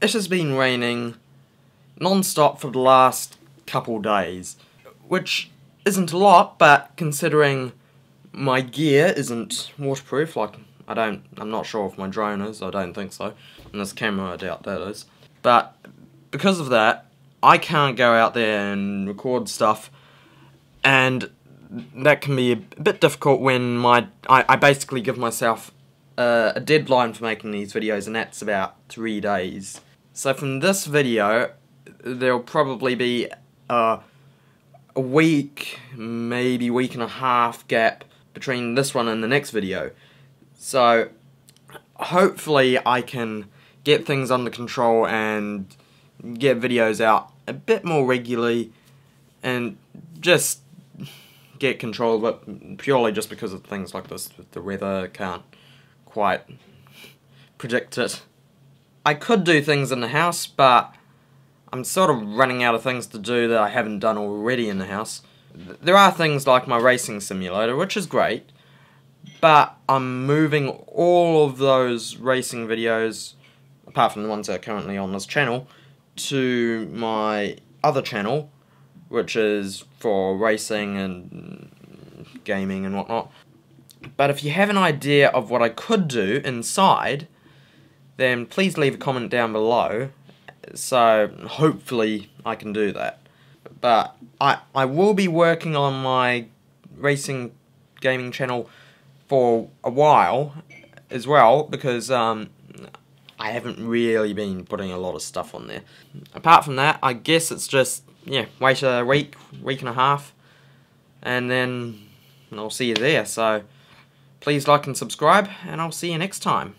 it has been raining non-stop for the last couple days, which isn't a lot, but considering my gear isn't waterproof, like I don't, I'm not sure if my drone is, I don't think so, and this camera I doubt that is, but because of that, I can't go out there and record stuff, and that can be a bit difficult when my, I, I basically give myself uh, a deadline for making these videos, and that's about three days. So from this video, there'll probably be a, a week, maybe week and a half gap between this one and the next video. So hopefully I can get things under control and get videos out a bit more regularly and just get control of it purely just because of things like this. The weather can't quite predict it. I could do things in the house, but I'm sort of running out of things to do that I haven't done already in the house. There are things like my racing simulator, which is great, but I'm moving all of those racing videos, apart from the ones that are currently on this channel, to my other channel, which is for racing and gaming and whatnot. But if you have an idea of what I could do inside, then please leave a comment down below so hopefully I can do that. But I, I will be working on my racing gaming channel for a while as well because um, I haven't really been putting a lot of stuff on there. Apart from that, I guess it's just, yeah, wait a week, week and a half, and then I'll see you there. So please like and subscribe, and I'll see you next time.